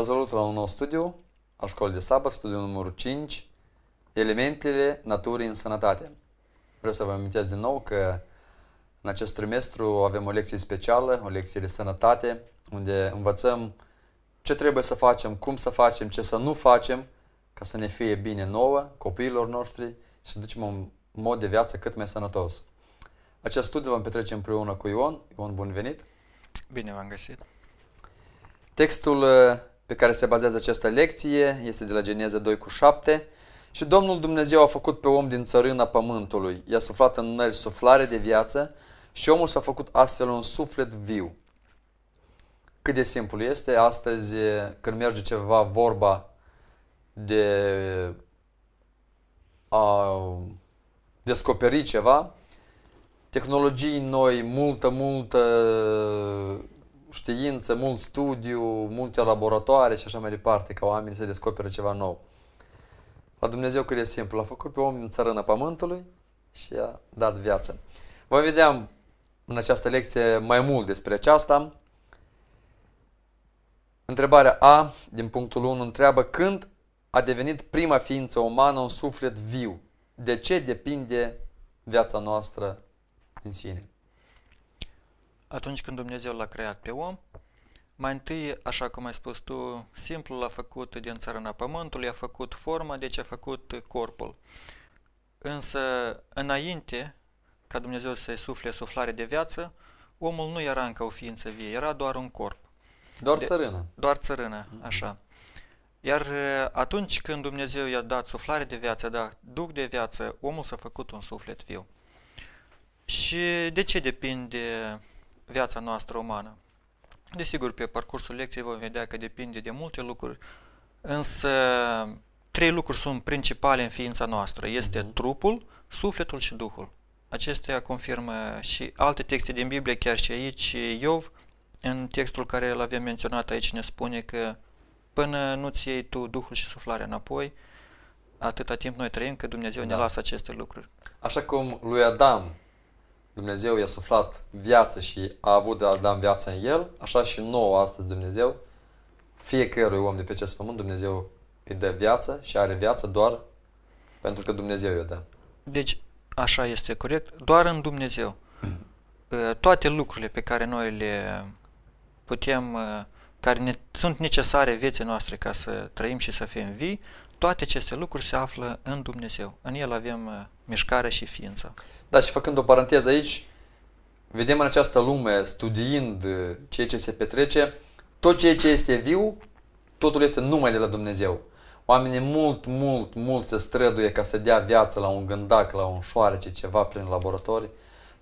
Vă salut la un nou studiu al școlii de sabat, studiul numărul 5, elementele naturii în sănătate. Vreau să vă amintesc din nou că în acest trimestru avem o lecție specială, o lecție de sănătate, unde învățăm ce trebuie să facem, cum să facem, ce să nu facem, ca să ne fie bine nouă, copiilor noștri și să ducem un mod de viață cât mai sănătos. Acest studiu vom petrece împreună cu Ion. Ion, bun venit! Bine v-am găsit! Textul uh, pe care se bazează această lecție este de la Geneza 2 cu 7 și Domnul Dumnezeu a făcut pe om din țărâna pământului, i-a suflat în nări suflare de viață și omul s-a făcut astfel un suflet viu. Cât de simplu este astăzi când merge ceva vorba de a descoperi ceva, tehnologii noi, multă, multă știință, mult studiu, multe laboratoare și așa mai departe, ca oamenii să descopere ceva nou. La Dumnezeu cât e simplu, l-a făcut pe om din țărâna pământului și a dat viață. Vom vedea în această lecție mai mult despre aceasta. Întrebarea A, din punctul 1, întreabă când a devenit prima ființă umană un suflet viu. De ce depinde viața noastră în sine? Atunci când Dumnezeu l-a creat pe om, mai întâi, așa cum ai spus tu, simplu l-a făcut din țărâna pământului, a făcut forma, deci a făcut corpul. Însă, înainte ca Dumnezeu să-i sufle suflare de viață, omul nu era încă o ființă vie, era doar un corp. Doar de, țărână. Doar țărână, mm-hmm. așa. Iar atunci când Dumnezeu i-a dat suflare de viață, da, duc de viață, omul s-a făcut un suflet viu. Și de ce depinde viața noastră umană? Desigur, pe parcursul lecției vom vedea că depinde de multe lucruri, însă trei lucruri sunt principale în ființa noastră. Este uh-huh. trupul, sufletul și Duhul. Acestea confirmă și alte texte din Biblie, chiar și aici, Iov, în textul care îl avem menționat aici, ne spune că până nu-ți iei tu Duhul și suflarea înapoi, atâta timp noi trăim că Dumnezeu da. ne lasă aceste lucruri. Așa cum lui Adam Dumnezeu i-a suflat viață și a avut de Adam viață în el, așa și nouă astăzi Dumnezeu, fiecărui om de pe acest pământ, Dumnezeu îi dă viață și are viață doar pentru că Dumnezeu i-o dă. Deci, așa este corect, doar în Dumnezeu. Mm-hmm. Toate lucrurile pe care noi le putem, ă, care ne, sunt necesare vieții noastre ca să trăim și să fim vii, toate aceste lucruri se află în Dumnezeu. În El avem ă, mișcare și ființă. Da, și făcând o paranteză aici, vedem în această lume, studiind uh, ceea ce se petrece, tot ceea ce este viu, totul este numai de la Dumnezeu. Oamenii mult, mult, mult se străduie ca să dea viață la un gândac, la un șoarece, ceva prin laboratori,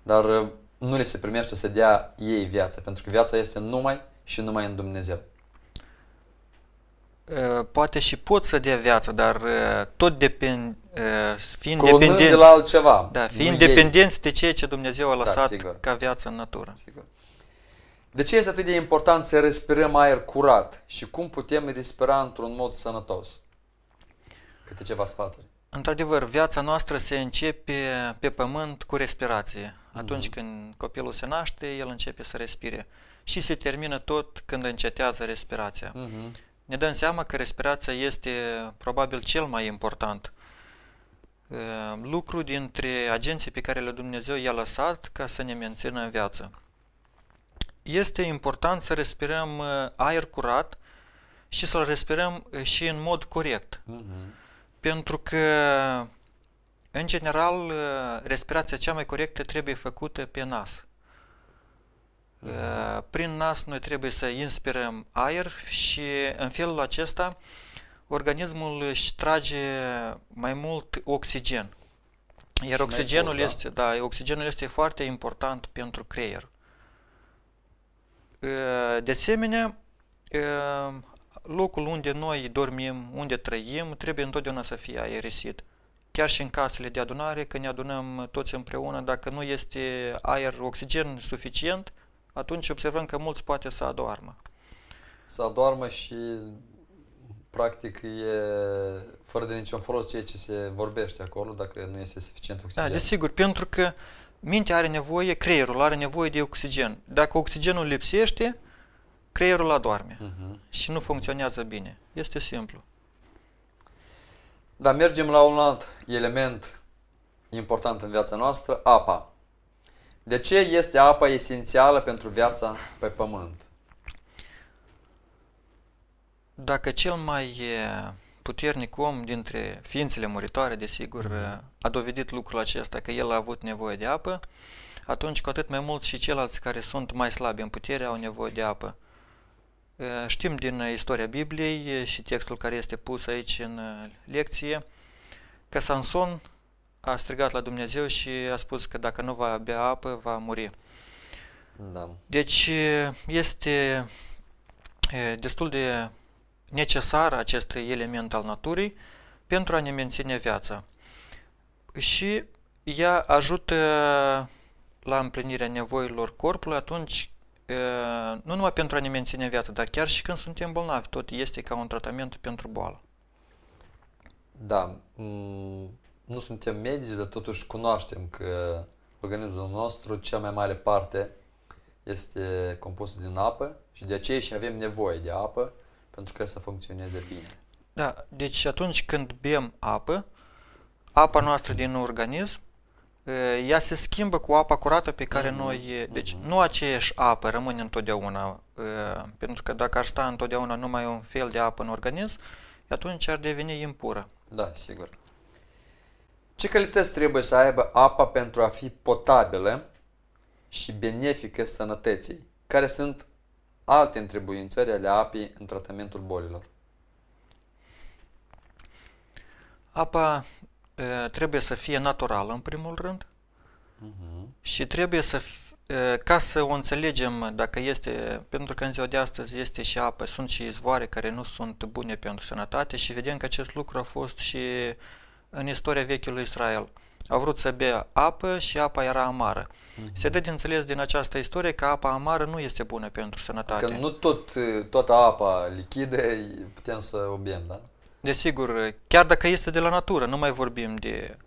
dar uh, nu le se primește să dea ei viață, pentru că viața este numai și numai în Dumnezeu. Uh, poate și pot să dea viață, dar tot depinde fiind dependenți de la altceva. Da, fiind dependenți ei. de ceea ce Dumnezeu a da, lăsat da, ca viață în natură. Sigur. De ce este atât de important să respirăm aer curat și cum putem respira într-un mod sănătos? Câte ceva sfaturi. Într-adevăr, viața noastră se începe pe pământ cu respirație. Atunci uh-huh. când copilul se naște, el începe să respire. Și se termină tot când încetează respirația. Uh-huh. Ne dăm seama că respirația este probabil cel mai important Ehm, lucru dintre agenții pe care le Dumnezeu i-a lăsat ca să ne mențină în viață. Este important să respirăm eh, aer curat și să-l respirăm eh, și în mod corect. Uh-huh. Pentru că, în general, eh, respirația cea mai corectă trebuie făcută pe nas. Uh-huh. Prin nas noi trebuie să inspirăm aer și în felul acesta organismul își trage mai mult oxigen. Iar oxigenul, mult, este, da? da, oxigenul este foarte important pentru creier. De asemenea, locul unde noi dormim, unde trăim, trebuie întotdeauna să fie aerisit. Chiar și în casele de adunare, când ne adunăm toți împreună, dacă nu este aer, oxigen suficient, atunci observăm că mulți poate să adoarmă. Să adoarmă și practic e fără de niciun folos ceea ce se vorbește acolo dacă nu este suficient oxigen. Da, desigur, pentru că mintea are nevoie, creierul are nevoie de oxigen. Dacă oxigenul lipsește, creierul adorme Mhm. și nu funcționează bine. Este simplu. Dar mergem la un alt element important în viața noastră, apa. De ce este apa esențială pentru viața pe pământ? Dacă cel mai e, puternic om dintre ființele muritoare, desigur, Mhm. a dovedit lucrul acesta, că el a avut nevoie de apă, atunci cu atât mai mult și ceilalți care sunt mai slabi în putere au nevoie de apă. E, Știm din istoria Bibliei e, și textul care este pus aici în e, lecție că Samson a strigat la Dumnezeu și a spus că dacă nu va bea apă, va muri. Da. Deci este e, destul de necesar acest element al naturii pentru a ne menține viața. Și ea ajută la împlinirea nevoilor corpului atunci, e, nu numai pentru a ne menține viața, dar chiar și când suntem bolnavi, tot este ca un tratament pentru boală. Da. mm, Nu suntem medici, dar totuși cunoaștem că organismul nostru, cea mai mare parte, este compus din apă și de aceea și avem nevoie de apă pentru că să funcționeze bine. Da, deci atunci când bem apă, apa noastră din organism, e, ea se schimbă cu apa curată pe care Mhm, noi, e, deci mhm. nu aceeași apă rămâne întotdeauna, e, pentru că dacă ar sta întotdeauna numai un fel de apă în organism, atunci ar deveni impură. Da, sigur. Ce calități trebuie să aibă apa pentru a fi potabilă și benefică sănătății? Care sunt alte întrebuințări ale apei în tratamentul bolilor? Apa e, trebuie să fie naturală în primul rând Mhm. și trebuie să, f- e, ca să o înțelegem dacă este, pentru că în ziua de astăzi este și apă, sunt și izvoare care nu sunt bune pentru sănătate și vedem că acest lucru a fost și în istoria vechiului Israel. Au vrut să bea apă și apa era amară. Se dă de înțeles din această istorie că apa amară nu este bună pentru sănătate. Că nu tot, toată apa lichidă putem să o bem, da? Desigur, chiar dacă este de la natură, nu mai vorbim de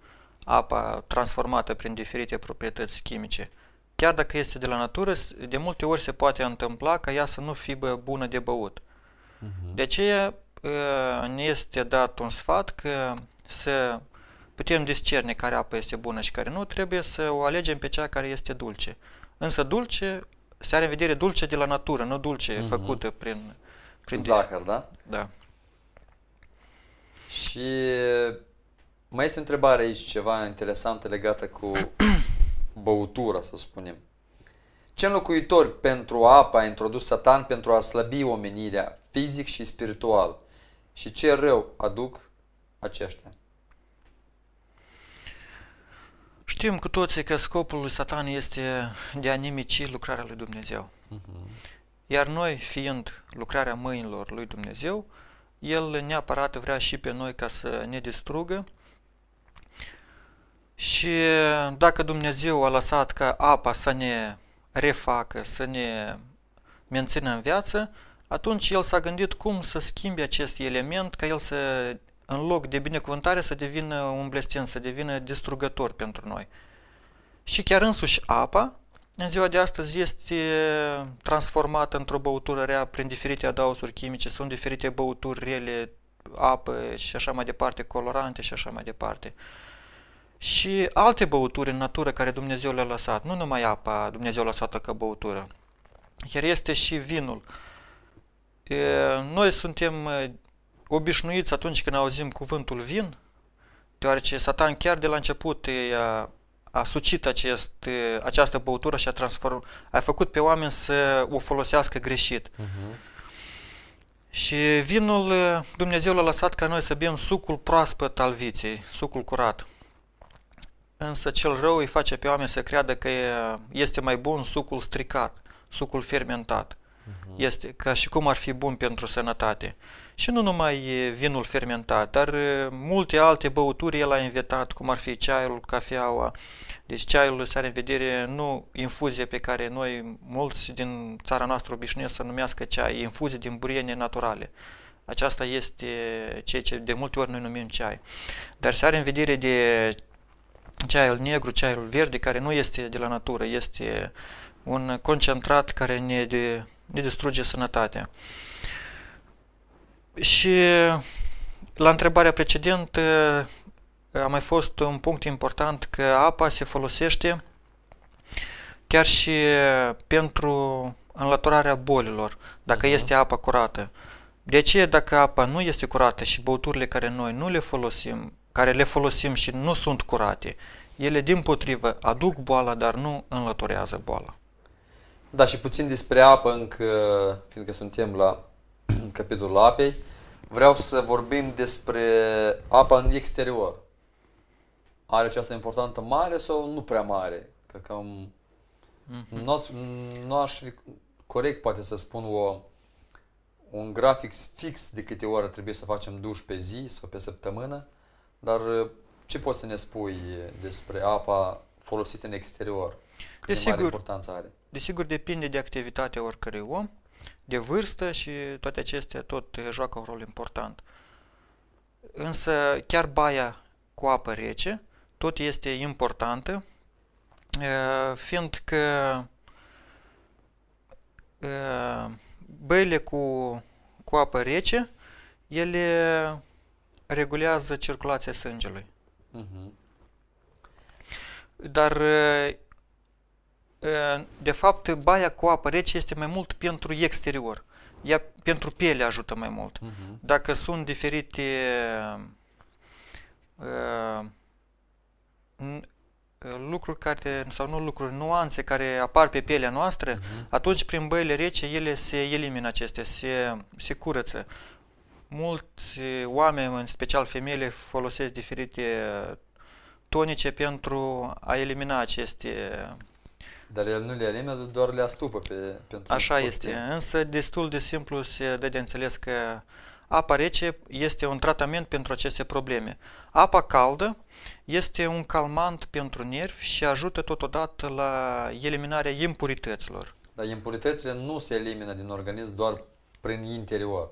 apa transformată prin diferite proprietăți chimice. Chiar dacă este de la natură, s- de multe ori se poate întâmpla ca ea să nu fie bună de băut. De aceea ă, ne este dat un sfat că să putem discerne care apă este bună și care nu, trebuie să o alegem pe cea care este dulce. Însă dulce se are în vedere dulce de la natură, nu dulce Mhm. făcută prin... prin dif- Zahăr, da? Da. Și mai este o întrebare aici, ceva interesantă legată cu băutura, să spunem. Ce înlocuitor pentru apa a introdus Satan pentru a slăbi omenirea fizic și spiritual? Și ce rău aduc aceștia? Știm cu toții că scopul lui Satan este de a nimici lucrarea lui Dumnezeu. Iar noi, fiind lucrarea mâinilor lui Dumnezeu, El neapărat vrea și pe noi ca să ne distrugă. Și dacă Dumnezeu a lăsat ca apa să ne refacă, să ne mențină în viață, atunci El s-a gândit cum să schimbe acest element ca El să, în loc de binecuvântare, să devină un blestem, să devină distrugător pentru noi. Și chiar însuși apa, în ziua de astăzi, este transformată într-o băutură rea prin diferite adaosuri chimice, sunt diferite băuturi rele, apă și așa mai departe, colorante și așa mai departe. Și alte băuturi în natură care Dumnezeu le-a lăsat, nu numai apa Dumnezeu a lăsat-o ca băutură, chiar este și vinul. E, Noi suntem e, obișnuiți atunci când auzim cuvântul vin, deoarece Satan chiar de la început e, a, a sucit acest, e, această băutură și a, transform, a făcut pe oameni să o folosească greșit. Și vinul e, Dumnezeu l-a lăsat ca noi să bem sucul proaspăt al viței, sucul curat. Însă cel rău îi face pe oameni să creadă că e- este mai bun sucul stricat, sucul fermentat. Este ca și cum ar fi bun pentru sănătate. Și nu numai e vinul fermentat, dar e, multe alte băuturi el a inventat, cum ar fi ceaiul, cafeaua. Deci ceaiul se are în vedere nu infuzie pe care noi, mulți din țara noastră obișnuiesc să numească ceai, infuzii din buriene naturale. Aceasta este ceea ce de multe ori noi numim ceai. Dar se are în vedere de ceaiul negru, ceaiul verde, care nu este de la natură, este un concentrat care ne, de, ne distruge sănătatea. Și la întrebarea precedentă a mai fost un punct important că apa se folosește chiar și pentru înlăturarea bolilor, dacă uh-huh. este apa curată. De aceea, dacă apa nu este curată și băuturile care noi nu le folosim, care le folosim și nu sunt curate, ele din potrivă aduc boala, dar nu înlăturează boala. Da, și puțin despre apă, încă, fiindcă suntem la capitolul apei, vreau să vorbim despre apa în exterior. Are această importantă mare sau nu prea mare? Că cam mm-hmm. nu, nu aș fi corect poate să spun o, un grafic fix de câte ore trebuie să facem duș pe zi sau pe săptămână, dar ce poți să ne spui despre apa folosită în exterior? Cât desigur, de mare importanță are? Desigur, depinde de activitatea oricărui om, de vârstă și toate acestea tot joacă un rol important. Însă chiar baia cu apă rece tot este importantă, fiindcă băile cu, cu apă rece, ele regulează circulația sângelui. Uh-huh. Dar de fapt, baia cu apă rece este mai mult pentru exterior. Ea pentru piele ajută mai mult. Uh-huh. Dacă sunt diferite uh, lucruri care, sau nu lucruri, nuanțe care apar pe pielea noastră, uh-huh. atunci prin băile rece ele se elimină acestea, se, se curăță. Mulți oameni, în special femeile, folosesc diferite tonice pentru a elimina aceste dar el nu le elimină, doar le astupă pe, pentru Așa este, însă destul de simplu se dă de înțeles că apa rece este un tratament pentru aceste probleme. Apa caldă este un calmant pentru nervi și ajută totodată la eliminarea impurităților. Dar impuritățile nu se elimină din organism doar prin interior.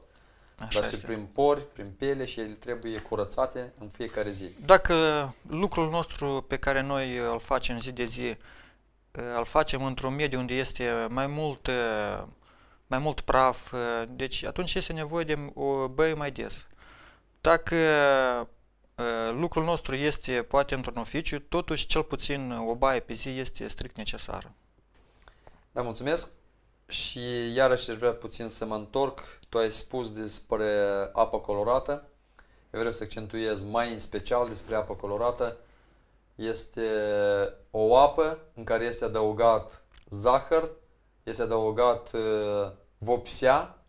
Așa dar este. și prin pori, prin piele și ele trebuie curățate în fiecare zi. Dacă lucrul nostru pe care noi îl facem zi de zi îl facem într-un mediu unde este mai mult, mai mult praf, deci atunci este nevoie de o băie mai des. Dacă lucrul nostru este poate într-un oficiu, totuși cel puțin o baie pe zi este strict necesară. Da, mulțumesc. Și iarăși aș vrea puțin să mă întorc. Tu ai spus despre apă colorată. Eu vreau să accentuez mai în special despre apă colorată este o apă în care este adăugat zahăr, este adăugat uh, vopsea,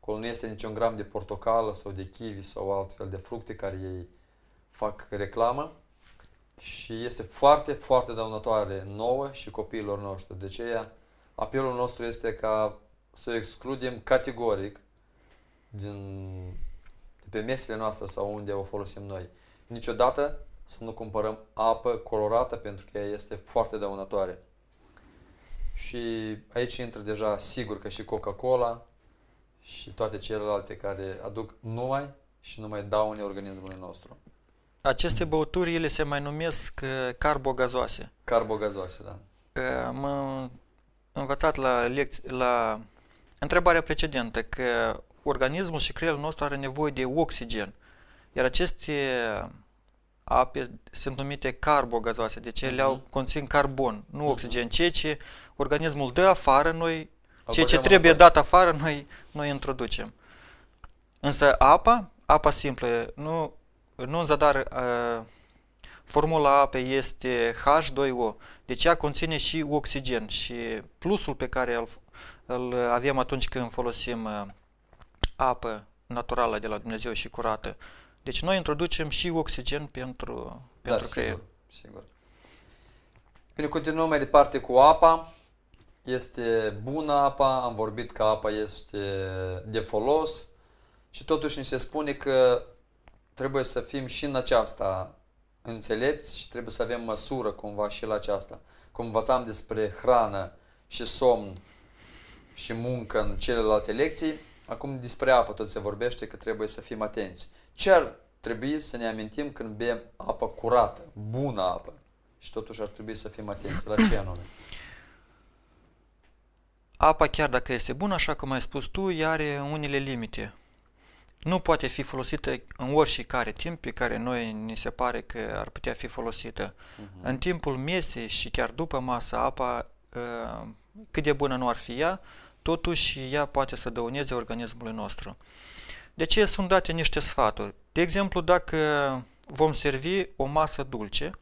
acolo nu este niciun gram de portocală sau de kiwi sau altfel de fructe care ei fac reclamă și este foarte, foarte dăunătoare nouă și copiilor noștri. De aceea apelul nostru este ca să o excludem categoric din, de pe mesele noastre sau unde o folosim noi. Niciodată să nu cumpărăm apă colorată pentru că ea este foarte dăunătoare. Și aici intră deja sigur că și Coca-Cola și toate celelalte care aduc numai și numai daune organismului nostru. Aceste băuturi, ele se mai numesc uh, carbogazoase. Carbogazoase, da. Am învățat la, lecți- la întrebarea precedentă că organismul și creierul nostru are nevoie de oxigen. Iar aceste ape sunt numite carbogazoase, deci ele au, mhm. conțin carbon, nu uh-huh. oxigen. Ceea ce organismul dă afară, noi, ceea ce trebuie dat afară, noi, noi introducem. Însă apa, apa simplă, nu, nu în zadar, uh, formula apei este H2O, deci ea conține și oxigen și plusul pe care îl, îl avem atunci când folosim uh, apă naturală de la Dumnezeu și curată, deci noi introducem și oxigen pentru, pentru da, creier. Sigur, sigur. Bine, continuăm mai departe cu apa. Este bună apa, am vorbit că apa este de folos și totuși ni se spune că trebuie să fim și în aceasta înțelepți și trebuie să avem măsură cumva și la aceasta. Cum învățam despre hrană și somn și muncă în celelalte lecții, acum despre apă tot se vorbește că trebuie să fim atenți. Ce ar trebui să ne amintim când bem apă curată, bună apă? Și totuși ar trebui să fim atenți la ce anume? apa chiar dacă este bună, așa cum ai spus tu, ea are unele limite. Nu poate fi folosită în oricare timp pe care noi ni se pare că ar putea fi folosită. Uh-huh. În timpul mesei și chiar după masă, apa, uh, cât de bună nu ar fi ea, totuși ea poate să dăuneze organismului nostru. De ce sunt date niște sfaturi? De exemplu, dacă vom servi o masă dulce,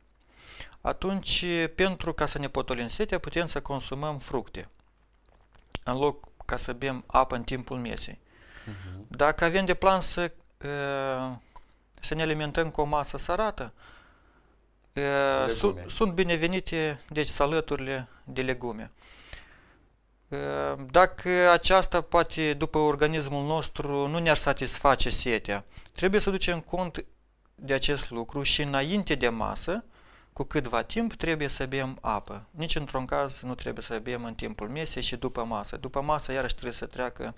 atunci pentru ca să ne potolim setea putem să consumăm fructe în loc ca să bem apă în timpul mesei. Uh-huh. Dacă avem de plan să, să ne alimentăm cu o masă sărată, su, sunt binevenite deci salăturile de legume. Dacă aceasta poate după organismul nostru nu ne-ar satisface setea, trebuie să ducem cont de acest lucru și înainte de masă, cu câtva timp trebuie să bem apă. Nici într-un caz nu trebuie să bem în timpul mesei și după masă. După masă iarăși trebuie să treacă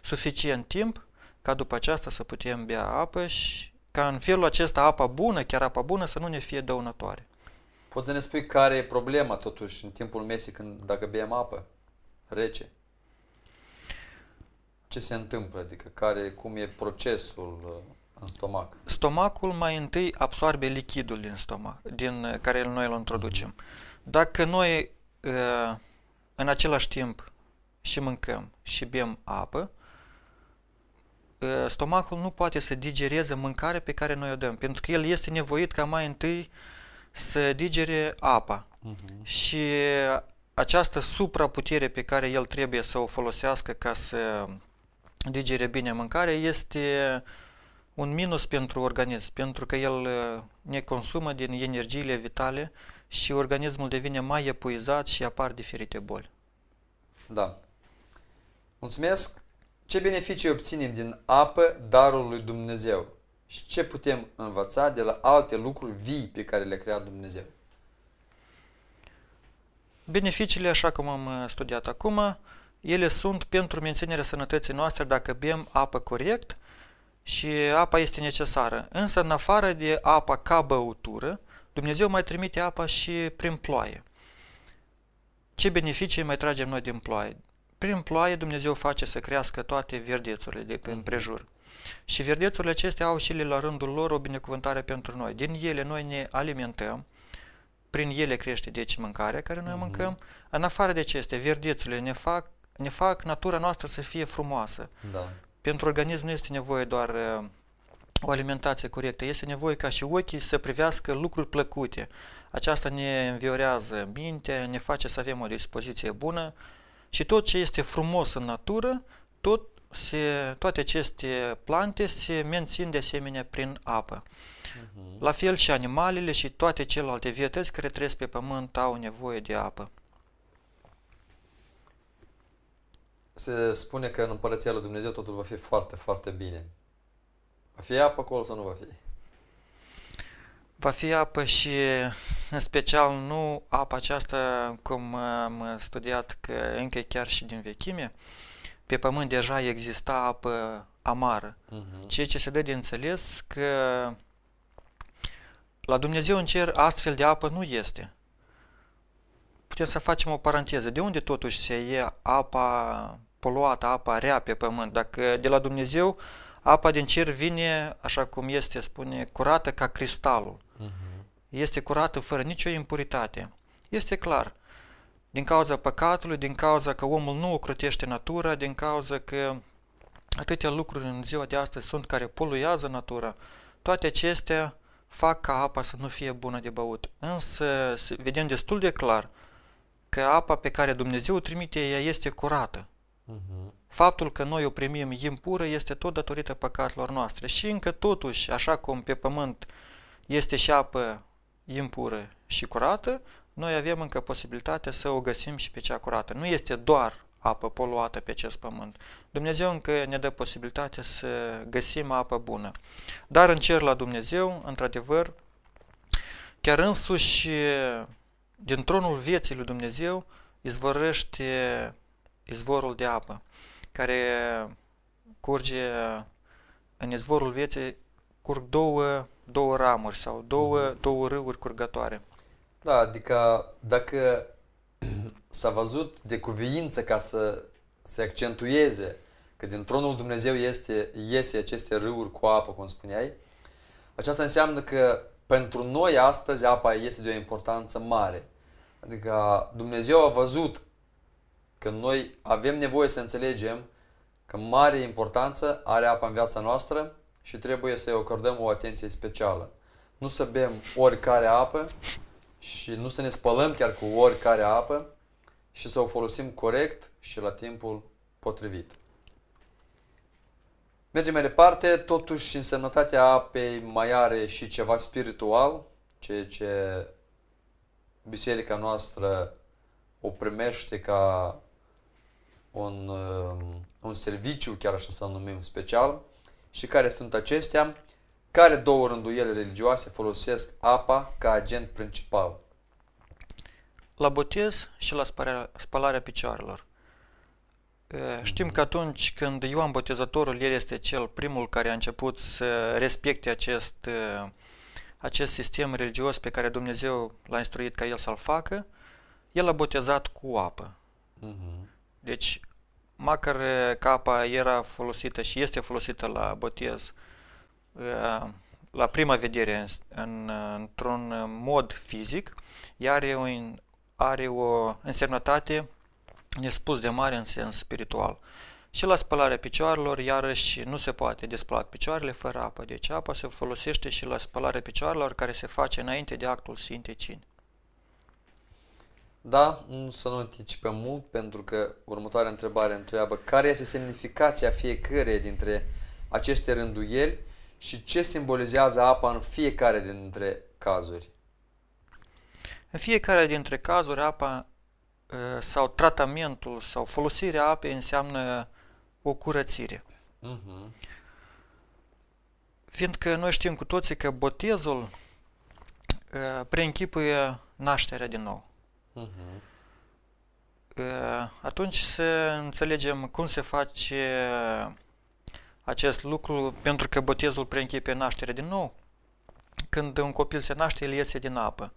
suficient timp ca după aceasta să putem bea apă și ca în felul acesta apa bună, chiar apa bună, să nu ne fie dăunătoare. Poți să ne spui care e problema totuși în timpul mesei când dacă bem apă rece? Ce se întâmplă? Adică care, cum e procesul uh, în stomac. Stomacul mai întâi absorbe lichidul din stomac, din uh, care noi îl introducem. Dacă noi uh, în același timp și mâncăm și bem apă, uh, stomacul nu poate să digereze mâncarea pe care noi o dăm, pentru că el este nevoit ca mai întâi să digere apa. Uh-huh. Și această supraputere pe care el trebuie să o folosească ca să digere bine mâncarea este un minus pentru organism, pentru că el uh, ne consumă din energiile vitale și organismul devine mai epuizat și apar diferite boli. Da. Mulțumesc. Ce beneficii obținem din apă darul lui Dumnezeu? Și ce putem învăța de la alte lucruri vii pe care le-a creat Dumnezeu? Beneficiile, așa cum am uh, studiat acum, ele sunt pentru menținerea sănătății noastre dacă bem apă corect, și apa este necesară. Însă, în afară de apa ca băutură, Dumnezeu mai trimite apa și prin ploaie. Ce beneficii mai tragem noi din ploaie? Prin ploaie Dumnezeu face să crească toate verdețurile de prin prejur. Și verdețurile acestea au și ele la rândul lor o binecuvântare pentru noi. Din ele noi ne alimentăm, prin ele crește deci mâncarea care noi mâncăm. În afară de acestea, verdețurile ne fac, ne fac natura noastră să fie frumoasă. Da. Pentru organism nu este nevoie doar uh, o alimentație corectă, este nevoie ca și ochii să privească lucruri plăcute. Aceasta ne înviorează mintea, ne face să avem o dispoziție bună și tot ce este frumos în natură, tot se, toate aceste plante se mențin de asemenea prin apă. Uh-huh. La fel și animalele și toate celelalte vietăți care trăiesc pe pământ au nevoie de apă. se spune că în Împărăția lui Dumnezeu totul va fi foarte, foarte bine. Va fi apă acolo sau nu va fi? Va fi apă și în special nu apa aceasta cum am studiat că încă chiar și din vechime, pe pământ deja exista apă amară. Uh-huh. Ceea ce se dă de înțeles că la Dumnezeu în cer astfel de apă nu este. Putem să facem o paranteză. De unde totuși se ia apa poluată, apa rea pe pământ? Dacă de la Dumnezeu apa din cer vine, așa cum este, spune, curată ca cristalul. Uh-huh. Este curată fără nicio impuritate. Este clar. Din cauza păcatului, din cauza că omul nu ocrotește natura, din cauza că atâtea lucruri în ziua de astăzi sunt care poluează natura, toate acestea fac ca apa să nu fie bună de băut. Însă vedem destul de clar că apa pe care Dumnezeu o trimite, ea este curată. Uh-huh. Faptul că noi o primim impură este tot datorită păcatelor noastre și încă totuși, așa cum pe pământ este și apă impură și curată, noi avem încă posibilitatea să o găsim și pe cea curată. Nu este doar apă poluată pe acest pământ. Dumnezeu încă ne dă posibilitatea să găsim apă bună. Dar în cer la Dumnezeu, într-adevăr, chiar însuși din tronul vieții lui Dumnezeu izvorăște izvorul de apă care curge în izvorul vieții curg două, două ramuri sau două, mm. două râuri curgătoare. Da, adică dacă s-a văzut de cuviință ca să se accentueze că din tronul Dumnezeu este, iese aceste râuri cu apă, cum spuneai, aceasta înseamnă că pentru noi astăzi apa este de o importanță mare. Adică Dumnezeu a văzut că noi avem nevoie să înțelegem că mare importanță are apa în viața noastră și trebuie să-i acordăm o atenție specială. Nu să bem oricare apă și nu să ne spălăm chiar cu oricare apă și să o folosim corect și la timpul potrivit. Mergem mai departe, totuși însemnătatea apei mai are și ceva spiritual, ceea ce biserica noastră o primește ca un, um, un serviciu, chiar așa să numim special, și care sunt acestea, care două rânduiele religioase folosesc apa ca agent principal. La botez și la spălarea, spălarea picioarelor. Știm că atunci când Ioan Botezatorul, el este cel primul care a început să respecte acest, acest sistem religios pe care Dumnezeu l-a instruit ca el să-l facă, el a botezat cu apă. Uh-huh. Deci, măcar că apa era folosită și este folosită la botez, la prima vedere în, într-un mod fizic, ea are o, are o însemnătate nespus de mare în sens spiritual. Și la spălarea picioarelor, iarăși, nu se poate despălat picioarele fără apă. Deci apa se folosește și la spălarea picioarelor care se face înainte de actul Sfintei Cini. Da, nu să nu anticipăm mult, pentru că următoarea întrebare întreabă care este semnificația fiecare dintre aceste rânduieli și ce simbolizează apa în fiecare dintre cazuri. În fiecare dintre cazuri, apa sau tratamentul sau folosirea apei înseamnă o curățire. Uh-huh. Fiindcă noi știm cu toții că botezul preînchipuie nașterea din nou. Uh-huh. Atunci să înțelegem cum se face acest lucru, pentru că botezul preînchipuie nașterea din nou. Când un copil se naște, el iese din apă.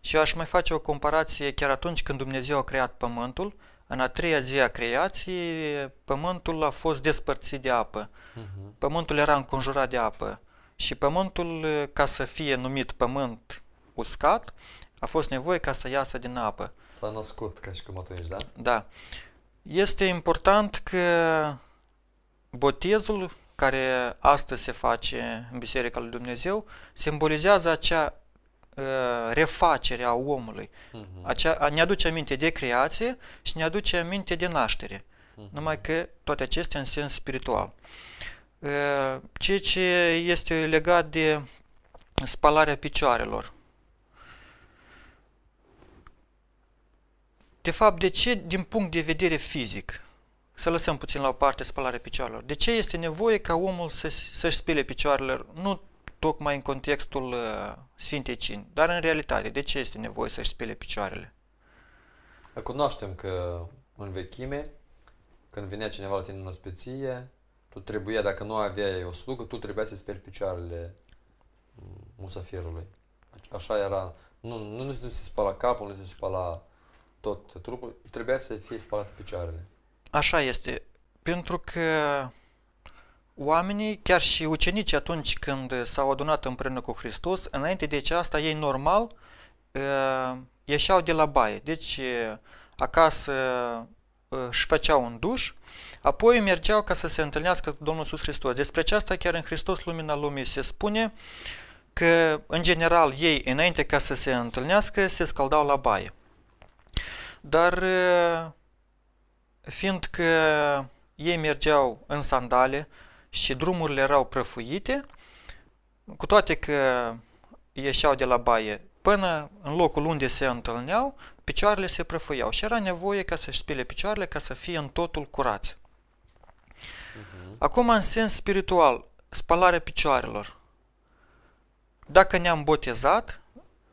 Și aș mai face o comparație chiar atunci când Dumnezeu a creat pământul, în a treia zi a creației, pământul a fost despărțit de apă. Uh-huh. Pământul era înconjurat de apă. Și pământul, ca să fie numit pământ uscat, a fost nevoie ca să iasă din apă. S-a născut, ca și cum atunci, da? Da. Este important că botezul care astăzi se face în Biserica lui Dumnezeu simbolizează acea Uh, refacerea omului. Uh-huh. Acea, ne aduce aminte de creație și ne aduce aminte de naștere. Uh-huh. Numai că toate acestea în sens spiritual. Uh, ceea ce este legat de spalarea picioarelor. De fapt, de ce din punct de vedere fizic, să lăsăm puțin la o parte spalarea picioarelor, de ce este nevoie ca omul să, să-și spele picioarele, nu tocmai în contextul uh, Sfintei Cini. Dar în realitate, de ce este nevoie să-și spele picioarele? Cunoaștem că în vechime, când venea cineva la tine în ospiție, tu trebuia, dacă nu aveai o slugă, tu trebuia să speli picioarele musafirului. Așa era. Nu, nu, nu se spăla capul, nu se spăla tot trupul, trebuia să fie spălate picioarele. Așa este. Pentru că Oamenii, chiar și ucenicii atunci când s-au adunat împreună cu Hristos, înainte de aceasta, ei normal uh, ieșeau de la baie. Deci acasă își făceau un duș, apoi mergeau ca să se întâlnească cu Domnul Iisus Hristos. Despre aceasta chiar în Hristos Lumina Lumii se spune că, în general, ei, înainte ca să se întâlnească, se scaldau la baie. Dar, fiindcă ei mergeau în sandale, și drumurile erau prăfuite, cu toate că ieșeau de la baie până în locul unde se întâlneau, picioarele se prăfuiau și era nevoie ca să-și spele picioarele ca să fie în totul curați. Uh-huh. Acum, în sens spiritual, spălarea picioarelor. Dacă ne-am botezat,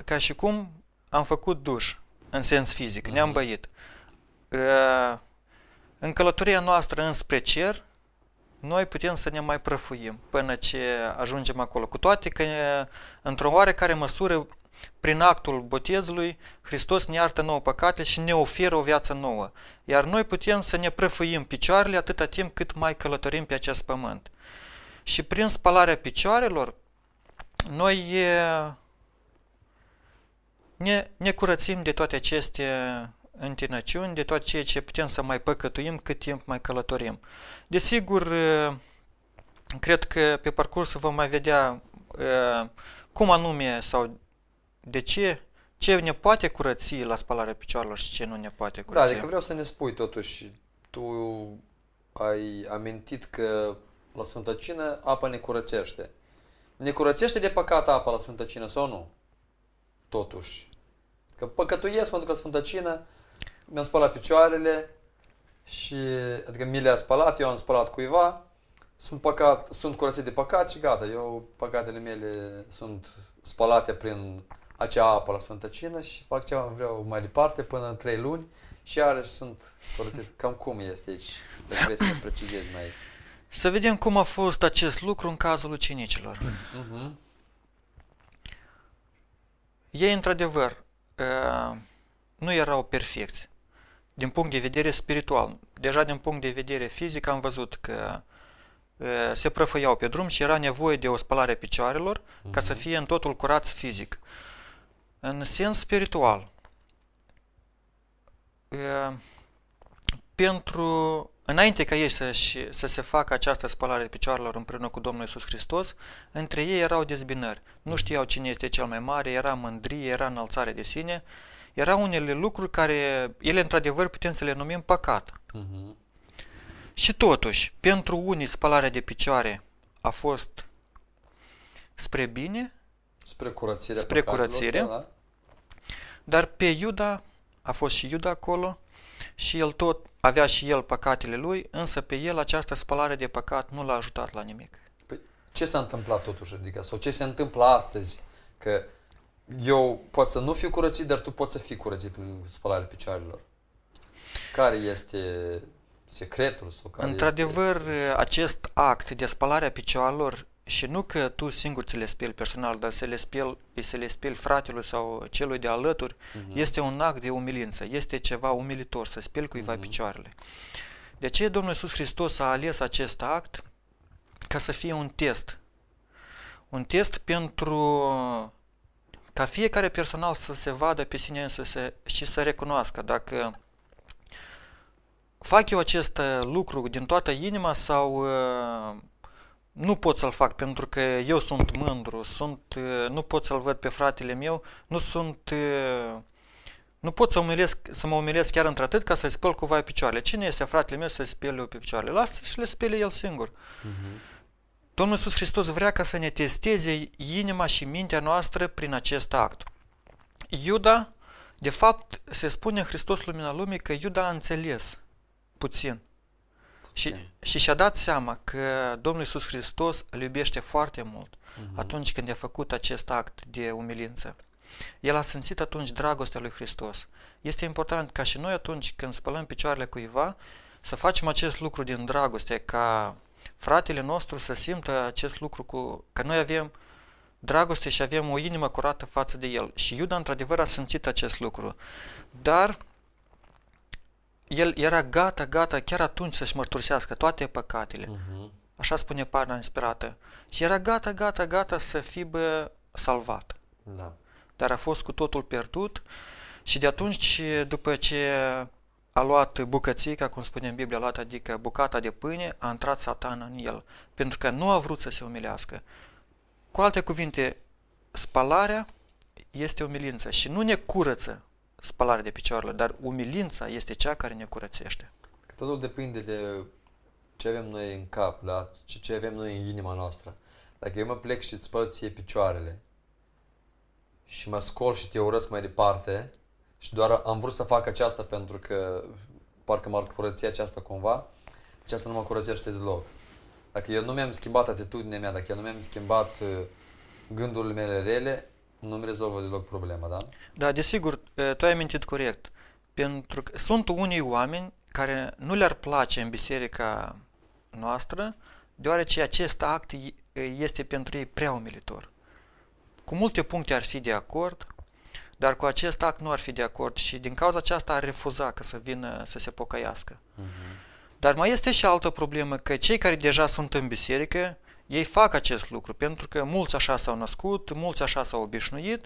ca și cum am făcut duș, în sens fizic, uh-huh. ne-am mhm. băit. În călătoria noastră înspre cer, noi putem să ne mai prăfuim până ce ajungem acolo. Cu toate că, într-o oarecare măsură, prin actul botezului, Hristos ne iartă nouă păcate și ne oferă o viață nouă. Iar noi putem să ne prăfăim picioarele atâta timp cât mai călătorim pe acest pământ. Și prin spălarea picioarelor, noi ne, ne curățim de toate aceste întinăciuni, de toate ceea ce putem să mai păcătuim cât timp mai călătorim. Desigur, cred că pe parcurs vom mai vedea cum anume sau de ce, ce ne poate curăți la spălarea picioarelor și ce nu ne poate Da, curăți. adică vreau să ne spui totuși, tu ai amintit că la Sfântă Cină apa ne curățește. Ne curățește de păcat apa la Sfântă Cină sau nu? Totuși. Că păcătuiesc pentru că Sfântă Cină mi-am spălat picioarele și, adică mi le-a spălat, eu am spălat cuiva, sunt, păcat, sunt curățit de păcat și gata, eu, păcatele mele sunt spălate prin acea apă la Sfântă Cină și fac ce vreau mai departe până în trei luni și iarăși sunt curățit. Cam cum este aici? Dacă vrei să ne precizezi mai. Să vedem cum a fost acest lucru în cazul ucenicilor. Uh-huh. Ei, într-adevăr, ă, nu erau perfecți din punct de vedere spiritual. Deja din punct de vedere fizic am văzut că ă, se prăfăiau pe drum și era nevoie de o spălare a picioarelor ca să fie în totul curați fizic. În sens spiritual, ă, pentru înainte ca ei să, să se facă această spălare de picioarelor împreună cu Domnul Isus Hristos, între ei erau dezbinări. Nu știau cine este cel mai mare, era mândrie, era înălțare de sine, erau unele lucruri care ele într-adevăr putem să le numim păcat. Uh-huh. Și totuși, pentru unii spălarea de picioare a fost spre bine, Spre curățire. Spre curățire. Da? dar pe Iuda, a fost și Iuda acolo, și el tot avea și el păcatele lui, însă pe el această spălare de păcat nu l-a ajutat la nimic. Păi, ce s-a întâmplat totuși, adică, sau ce se întâmplă astăzi? Că eu pot să nu fiu curățit, dar tu poți să fii curățit prin spălarea picioarelor. Care este secretul? Sau care Într-adevăr, este... acest act de spălare a picioarelor și nu că tu singur ți le speli personal, dar să le speli, să le speli fratelui sau celui de alături, uh-huh. este un act de umilință, este ceva umilitor să speli cuiva uh-huh. picioarele. De aceea Domnul Iisus Hristos a ales acest act ca să fie un test. Un test pentru ca fiecare personal să se vadă pe sine însă și să recunoască dacă fac eu acest lucru din toată inima sau nu pot să-l fac pentru că eu sunt mândru, sunt, nu pot să-l văd pe fratele meu, nu sunt, nu pot să, umilesc, să mă umilesc chiar într-atât ca să-i spăl cuva picioarele. Cine este fratele meu să-i spele eu pe picioarele? Lasă și le spele el singur. Uh-huh. Domnul Iisus Hristos vrea ca să ne testeze inima și mintea noastră prin acest act. Iuda, de fapt, se spune în Hristos Lumina Lumii că Iuda a înțeles puțin și, și și-a dat seama că Domnul Iisus Hristos îl iubește foarte mult uh-huh. atunci când a făcut acest act de umilință. El a simțit atunci dragostea lui Hristos. Este important ca și noi atunci când spălăm picioarele cuiva să facem acest lucru din dragoste, ca fratele nostru să simtă acest lucru cu că noi avem dragoste și avem o inimă curată față de el. Și Iuda într-adevăr a simțit acest lucru. Dar el era gata, gata chiar atunci să-și mărturisească toate păcatele. Uh-huh. Așa spune Pana inspirată. Și era gata, gata, gata să fie bă, salvat. Da. Dar a fost cu totul pierdut și de atunci, după ce a luat bucățica, cum spune în Biblia, a luat, adică bucata de pâine, a intrat satan în el, pentru că nu a vrut să se umilească. Cu alte cuvinte, spalarea este umilință și nu ne curăță spălarea de picioarele, dar umilința este cea care ne curățește. Totul depinde de ce avem noi în cap, da? ce, ce avem noi în inima noastră. Dacă eu mă plec și îți spăl ție picioarele și mă scol și te urăsc mai departe și doar am vrut să fac aceasta pentru că parcă m-ar curăți aceasta cumva, aceasta nu mă curățește deloc. Dacă eu nu mi-am schimbat atitudinea mea, dacă eu nu mi-am schimbat uh, gândurile mele rele, nu-mi rezolvă deloc problema, da? Da, desigur, tu ai amintit corect. Pentru că sunt unii oameni care nu le-ar place în biserica noastră, deoarece acest act este pentru ei prea umilitor. Cu multe puncte ar fi de acord, dar cu acest act nu ar fi de acord și din cauza aceasta ar refuza că să vină să se pocăiască. Mhm. Dar mai este și altă problemă, că cei care deja sunt în biserică, ei fac acest lucru, pentru că mulți așa s-au născut, mulți așa s-au obișnuit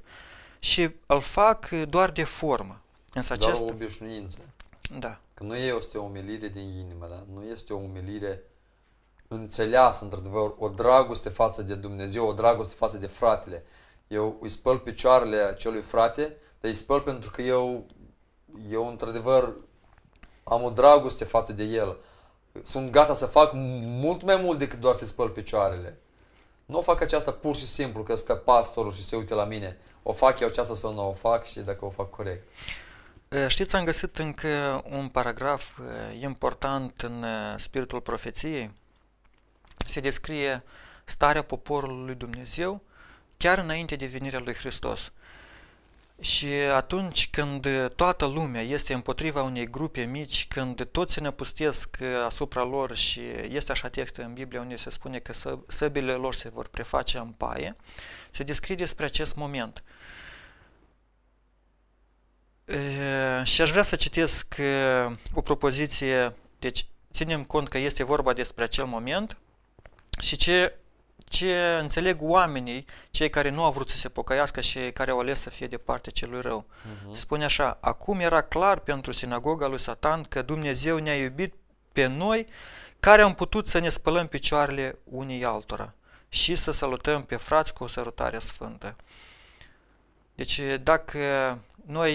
și îl fac doar de formă. Însă Doar acest... o obișnuință. Da. Că nu este o umilire din inimă, da? nu este o umilire înțeleasă, într-adevăr, o dragoste față de Dumnezeu, o dragoste față de fratele. Eu îi spăl picioarele acelui frate, dar îi spăl pentru că eu, eu într-adevăr, am o dragoste față de el. Sunt gata să fac mult mai mult decât doar să-i spăl picioarele. Nu o fac aceasta pur și simplu că stă pastorul și se uite la mine. O fac eu aceasta sau nu o fac și dacă o fac corect. E, Știți, am găsit încă un paragraf e, important în e, spiritul profeției. Se descrie starea poporului lui Dumnezeu chiar înainte de venirea lui Hristos. Și atunci când toată lumea este împotriva unei grupe mici, când toți se năpustesc asupra lor și este așa text în Biblie unde se spune că săb- săbile lor se vor preface în paie, se descrie despre acest moment. E, Și aș vrea să citesc e, o propoziție, deci ținem cont că este vorba despre acel moment și ce, ce înțeleg oamenii, cei care nu au vrut să se pocăiască și care au ales să fie de partea celui rău. Uh-huh. Spune așa, acum era clar pentru sinagoga lui Satan că Dumnezeu ne-a iubit pe noi care am putut să ne spălăm picioarele unii altora și să salutăm pe frați cu o sărutare sfântă. Deci dacă noi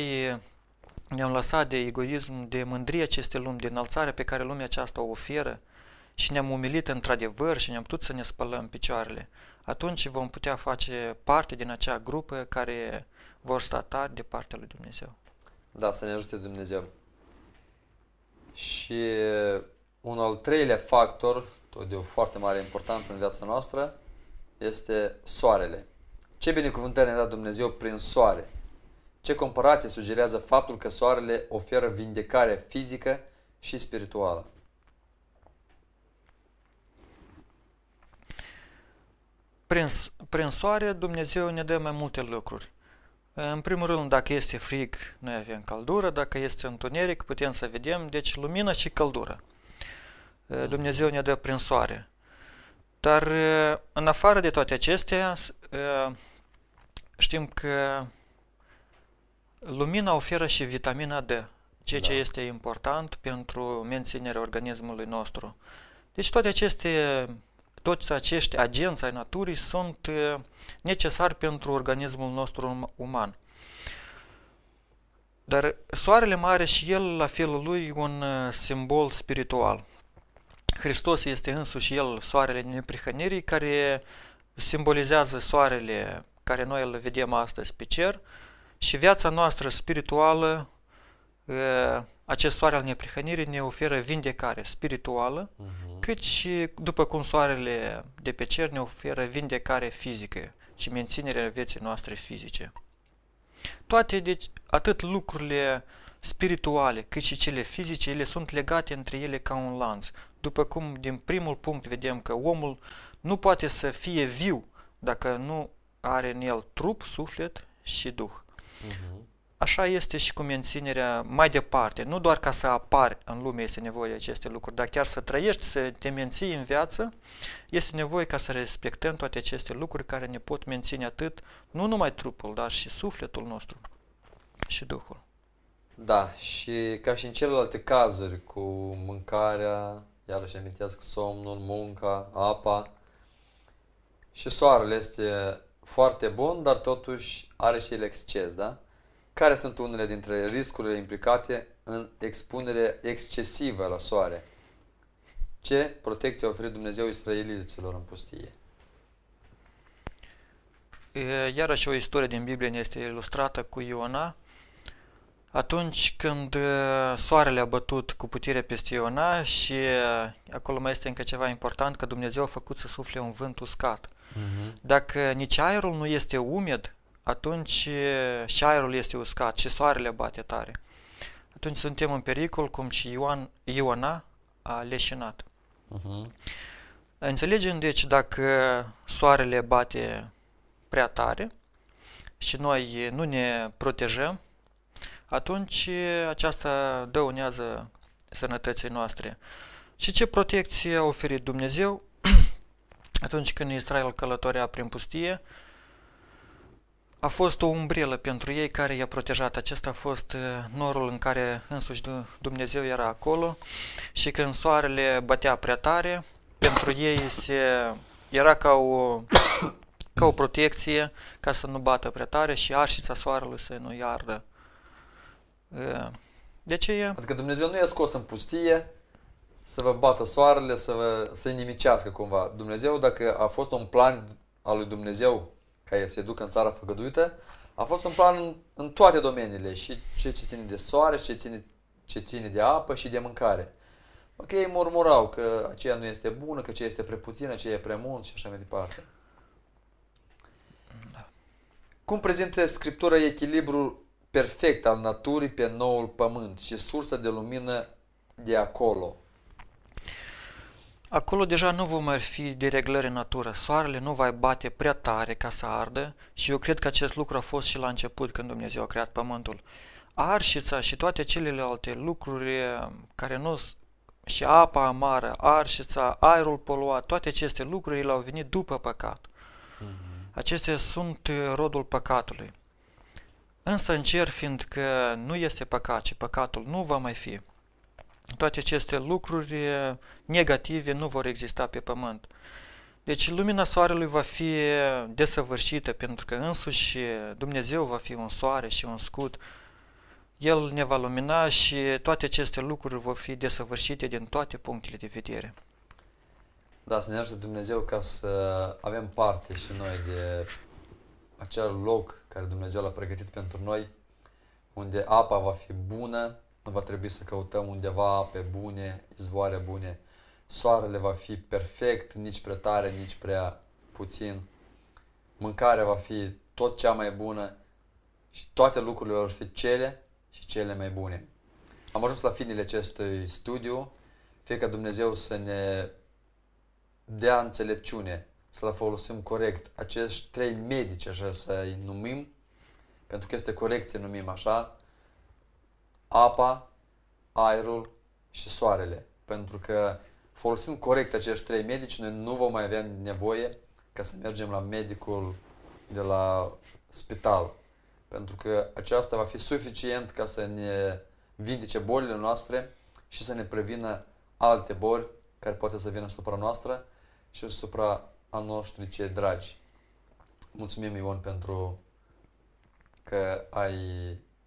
ne-am lăsat de egoism, de mândrie aceste lumi, de înălțarea pe care lumea aceasta o oferă și ne-am umilit într-adevăr și ne-am putut să ne spălăm picioarele, atunci vom putea face parte din acea grupă care vor sta tari de partea lui Dumnezeu. Da, să ne ajute Dumnezeu. Și un al treilea factor, tot de o foarte mare importanță în viața noastră, este soarele. Ce binecuvântare ne-a dat Dumnezeu prin soare? Ce comparație sugerează faptul că soarele oferă vindecare fizică și spirituală? Prin, prin soare Dumnezeu ne dă mai multe lucruri. În primul rând, dacă este frig, noi avem căldură, dacă este întuneric, putem să vedem, deci lumină și căldură. Dumnezeu ne dă prin soare. Dar în afară de toate acestea, știm că lumina oferă și vitamina D, ceea ce Da. este important pentru menținerea organismului nostru. Deci toate aceste, toți acești agenți ai naturii sunt eh, necesari pentru organismul nostru um- uman. Dar soarele mai are și el, la felul lui, un eh, simbol spiritual. Hristos este însuși el soarele neprihănirii care simbolizează soarele care noi îl vedem astăzi pe cer și viața noastră spirituală, eh, acest soare al neprihănirii ne oferă vindecare spirituală, Uh-huh. cât și după cum soarele de pe cer ne oferă vindecare fizică și menținerea vieții noastre fizice. Toate, deci, atât lucrurile spirituale cât și cele fizice, ele sunt legate între ele ca un lanț. După cum din primul punct vedem că omul nu poate să fie viu dacă nu are în el trup, suflet și duh. Uh-huh. Așa este și cu menținerea mai departe. Nu doar ca să apari în lume este nevoie de aceste lucruri, dar chiar să trăiești, să te menții în viață, este nevoie ca să respectăm toate aceste lucruri care ne pot menține atât, nu numai trupul, dar și sufletul nostru și Duhul. Da, și ca și în celelalte cazuri cu mâncarea, iarăși amintească somnul, munca, apa, și soarele este foarte bun, dar totuși are și el exces, da? Care sunt unele dintre riscurile implicate în expunere excesivă la soare? Ce protecție a oferit Dumnezeu israeliților în pustie? E, Iarăși o istorie din Biblie ne este ilustrată cu Iona. Atunci când e, soarele a bătut cu putere peste Iona și e, acolo mai este încă ceva important, că Dumnezeu a făcut să sufle un vânt uscat. Dacă nici aerul nu este umed, atunci e, și aerul este uscat și soarele bate tare. Atunci suntem în pericol, cum și Ioan, Iona a leșinat. Uh-huh. Înțelegem, deci, dacă soarele bate prea tare și noi nu ne protejăm, atunci aceasta dăunează sănătății noastre. Și ce protecție a oferit Dumnezeu atunci când Israel călătorea prin pustie? A fost o umbrelă pentru ei care i-a protejat. Acesta a fost norul în care însuși Dumnezeu era acolo și când soarele bătea prea tare, pentru ei se, era ca o, ca o protecție ca să nu bată prea tare și arșița soarelui să nu iardă. De ce e? Adică Dumnezeu nu i-a scos în pustie să vă bată soarele, să vă să nimicească cumva. Dumnezeu, dacă a fost un plan al lui Dumnezeu ca să se ducă în țara făgăduită, a fost un plan în, în toate domeniile, și ce, ce ține de soare, și ce ține, ce ține de apă și de mâncare. Ok, ei murmurau că aceea nu este bună, că aceea este prea puțină, aceea e prea mult și așa mai departe. Da. Cum prezintă Scriptura echilibrul perfect al naturii pe noul pământ și sursa de lumină de acolo? Acolo deja nu vom mai fi dereglări în natură. Soarele nu va bate prea tare ca să ardă și eu cred că acest lucru a fost și la început când Dumnezeu a creat pământul. Arșița și toate celelalte lucruri care nu și apa amară, arșița, aerul poluat, toate aceste lucruri ele au venit după păcat. Mm-hmm. Acestea sunt uh, rodul păcatului. Însă în cer, fiindcă nu este păcat, ci păcatul nu va mai fi, toate aceste lucruri uh, negative nu vor exista pe pământ. Deci lumina soarelui va fi desăvârșită pentru că însuși Dumnezeu va fi un soare și un scut el ne va lumina și toate aceste lucruri vor fi desăvârșite din toate punctele de vedere. Da, să ne ajute Dumnezeu ca să avem parte și noi de acel loc care Dumnezeu l-a pregătit pentru noi, unde apa va fi bună, nu va trebui să căutăm undeva ape bune, izvoare bune, soarele va fi perfect, nici prea tare, nici prea puțin, mâncarea va fi tot cea mai bună și toate lucrurile vor fi cele și cele mai bune. Am ajuns la finele acestui studiu, fie ca Dumnezeu să ne dea înțelepciune, să le folosim corect. Acești trei medici, așa să-i numim, pentru că este corect să numim așa, apa, aerul și soarele. Pentru că folosim corect acești trei medici, noi nu vom mai avea nevoie ca să mergem la medicul de la spital pentru că aceasta va fi suficient ca să ne vindece bolile noastre și să ne prevină alte boli care poate să vină asupra noastră și asupra a noștri cei dragi. Mulțumim, Ion, pentru că ai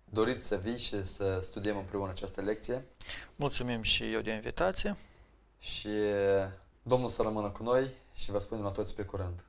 dorit să vii și să studiem împreună această lecție. Mulțumim și eu de invitație. Și Domnul să rămână cu noi și vă spunem la toți pe curând.